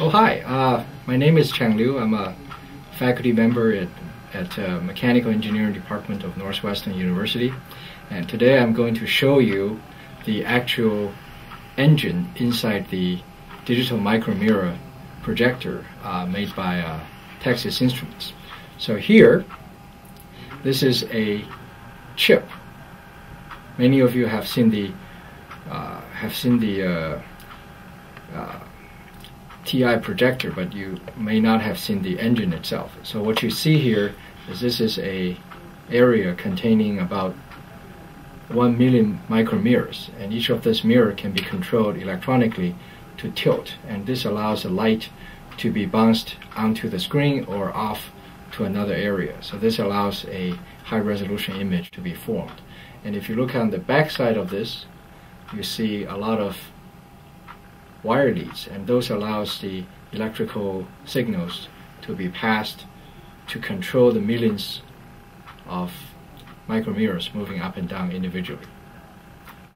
Oh, hi. Uh, my name is Chang Liu. I'm a faculty member at, at uh, Mechanical Engineering Department of Northwestern University. And today I'm going to show you the actual engine inside the digital micromirror projector uh, made by uh, Texas Instruments. So here, this is a chip. Many of you have seen the uh, have seen the uh, TI projector, but you may not have seen the engine itself. So what you see here is this is a area containing about 1 million micromirrors, and each of this mirror can be controlled electronically to tilt, and this allows the light to be bounced onto the screen or off to another area. So this allows a high resolution image to be formed. And if you look on the back side of this, you see a lot of wire leads, and those allows the electrical signals to be passed to control the millions of micromirrors moving up and down individually.